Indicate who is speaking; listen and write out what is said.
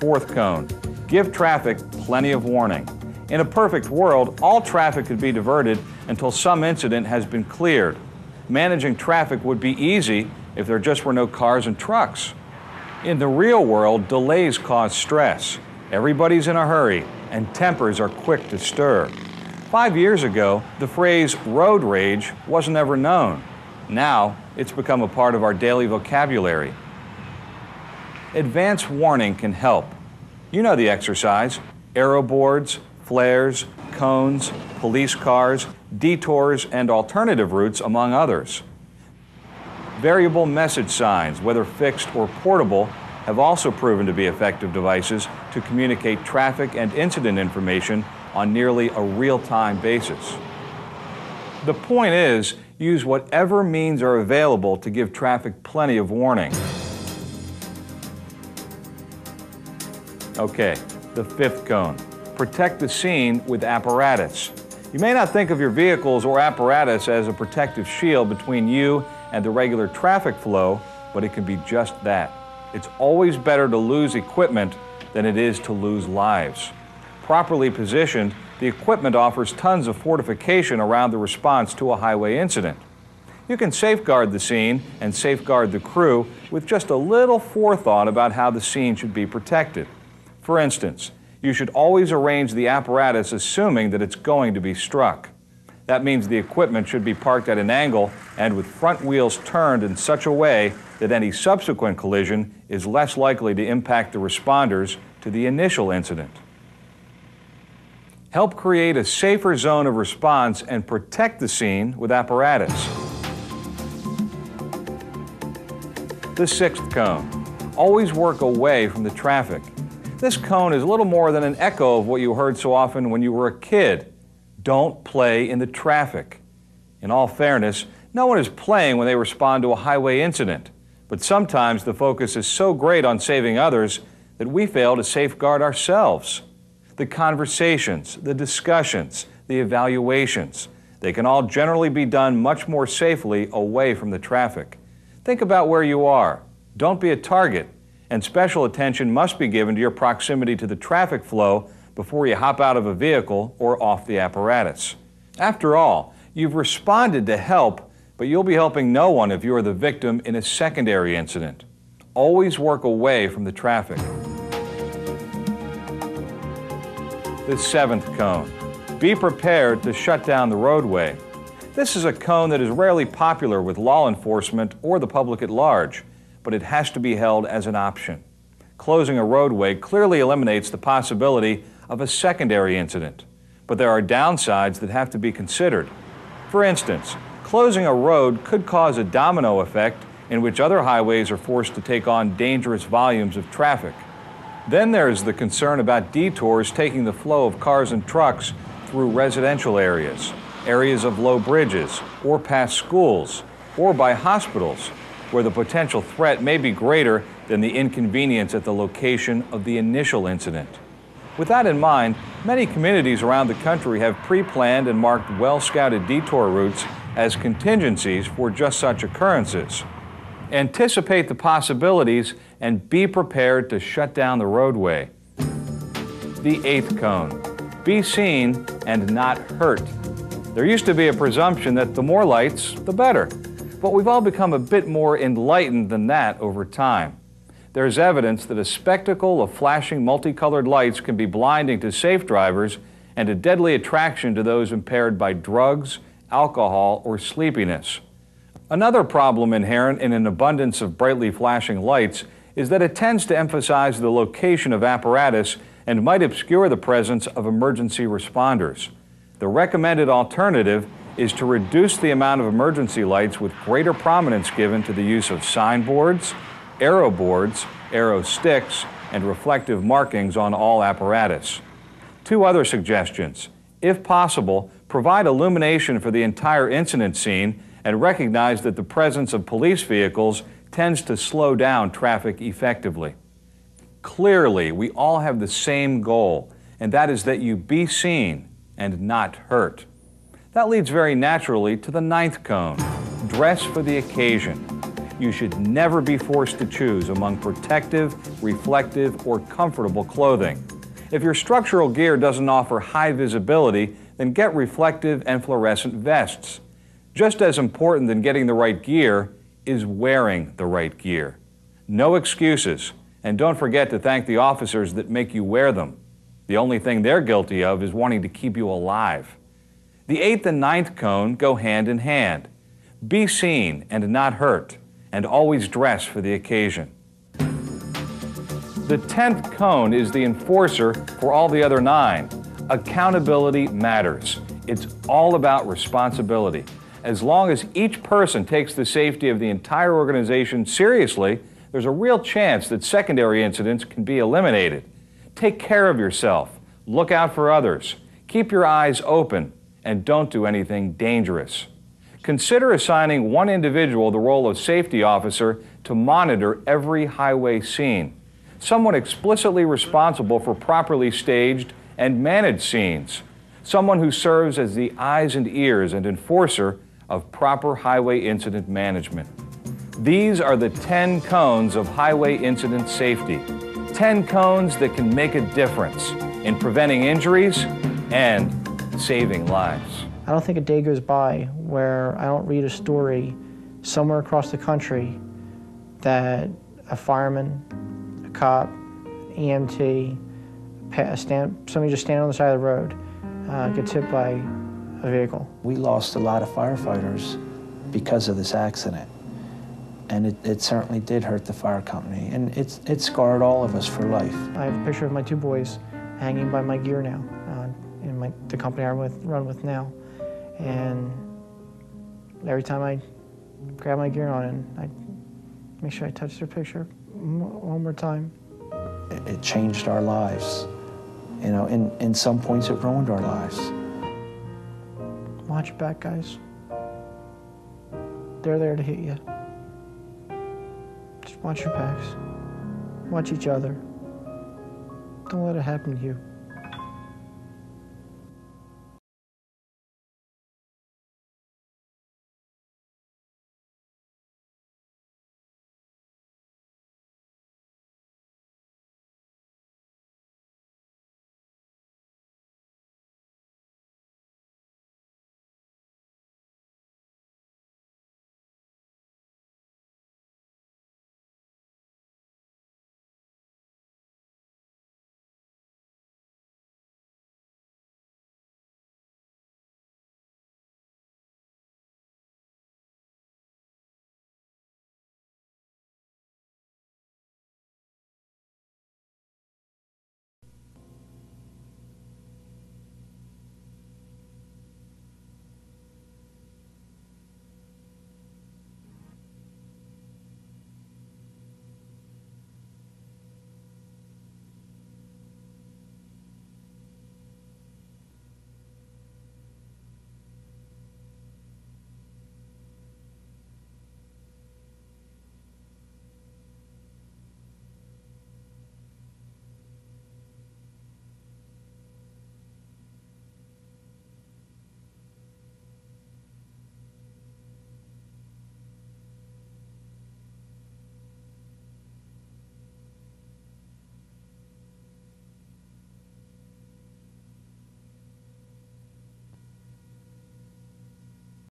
Speaker 1: Fourth cone. Give traffic plenty of warning. In a perfect world, all traffic could be diverted until some incident has been cleared. Managing traffic would be easy if there just were no cars and trucks. In the real world, delays cause stress. Everybody's in a hurry, and tempers are quick to stir. Five years ago, the phrase road rage wasn't ever known. Now, it's become a part of our daily vocabulary. Advance warning can help. You know the exercise arrow boards, flares, cones, police cars, detours, and alternative routes, among others. Variable message signs, whether fixed or portable, have also proven to be effective devices to communicate traffic and incident information on nearly a real time basis. The point is, use whatever means are available to give traffic plenty of warning. Okay, the fifth cone protect the scene with apparatus. You may not think of your vehicles or apparatus as a protective shield between you and the regular traffic flow, but it can be just that. It's always better to lose equipment than it is to lose lives. Properly positioned, the equipment offers tons of fortification around the response to a highway incident. You can safeguard the scene and safeguard the crew with just a little forethought about how the scene should be protected. For instance, you should always arrange the apparatus assuming that it's going to be struck. That means the equipment should be parked at an angle and with front wheels turned in such a way that any subsequent collision is less likely to impact the responders to the initial incident. Help create a safer zone of response and protect the scene with apparatus. The sixth cone. Always work away from the traffic. This cone is little more than an echo of what you heard so often when you were a kid. Don't play in the traffic. In all fairness, no one is playing when they respond to a highway incident, but sometimes the focus is so great on saving others that we fail to safeguard ourselves. The conversations, the discussions, the evaluations, they can all generally be done much more safely away from the traffic. Think about where you are. Don't be a target and special attention must be given to your proximity to the traffic flow before you hop out of a vehicle or off the apparatus. After all, you've responded to help, but you'll be helping no one if you are the victim in a secondary incident. Always work away from the traffic. The seventh cone. Be prepared to shut down the roadway. This is a cone that is rarely popular with law enforcement or the public at large but it has to be held as an option. Closing a roadway clearly eliminates the possibility of a secondary incident, but there are downsides that have to be considered. For instance, closing a road could cause a domino effect in which other highways are forced to take on dangerous volumes of traffic. Then there's the concern about detours taking the flow of cars and trucks through residential areas, areas of low bridges, or past schools, or by hospitals, where the potential threat may be greater than the inconvenience at the location of the initial incident. With that in mind, many communities around the country have pre planned and marked well scouted detour routes as contingencies for just such occurrences. Anticipate the possibilities and be prepared to shut down the roadway. The eighth cone be seen and not hurt. There used to be a presumption that the more lights, the better. But we've all become a bit more enlightened than that over time. There's evidence that a spectacle of flashing multicolored lights can be blinding to safe drivers and a deadly attraction to those impaired by drugs, alcohol, or sleepiness. Another problem inherent in an abundance of brightly flashing lights is that it tends to emphasize the location of apparatus and might obscure the presence of emergency responders. The recommended alternative is to reduce the amount of emergency lights with greater prominence given to the use of signboards, arrow boards, arrow sticks, and reflective markings on all apparatus. Two other suggestions. If possible, provide illumination for the entire incident scene and recognize that the presence of police vehicles tends to slow down traffic effectively. Clearly, we all have the same goal, and that is that you be seen and not hurt. That leads very naturally to the ninth cone dress for the occasion. You should never be forced to choose among protective, reflective, or comfortable clothing. If your structural gear doesn't offer high visibility, then get reflective and fluorescent vests. Just as important than getting the right gear is wearing the right gear. No excuses, and don't forget to thank the officers that make you wear them. The only thing they're guilty of is wanting to keep you alive. The eighth and ninth cone go hand in hand. Be seen and not hurt, and always dress for the occasion. The tenth cone is the enforcer for all the other nine. Accountability matters. It's all about responsibility. As long as each person takes the safety of the entire organization seriously, there's a real chance that secondary incidents can be eliminated. Take care of yourself, look out for others, keep your eyes open, and don't do anything dangerous. Consider assigning one individual the role of safety officer to monitor every highway scene. Someone explicitly responsible for properly staged and managed scenes. Someone who serves as the eyes and ears and enforcer of proper highway incident management. These are the 10 cones of highway incident safety. 10 cones that can make a difference in preventing injuries and saving lives.
Speaker 2: I don't think a day goes by where I don't read a story somewhere across the country that a fireman, a cop, EMT, pa- stand, somebody just standing on the side of the road uh, gets hit by a vehicle.
Speaker 3: We lost a lot of firefighters because of this accident. And it, it certainly did hurt the fire company. And it's, it scarred all of us for life.
Speaker 2: I have a picture of my two boys hanging by my gear now in my, the company I run with, run with now. And every time I grab my gear on and I make sure I touch their picture one more time.
Speaker 3: It, it changed our lives. You know, in, in some points it ruined our lives.
Speaker 2: Watch your back, guys. They're there to hit you. Just watch your backs. Watch each other. Don't let it happen to you.